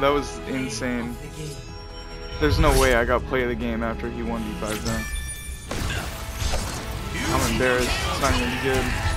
That was insane. There's no way I got play of the game after he 1v5 then. I'm embarrassed. It's not gonna be good.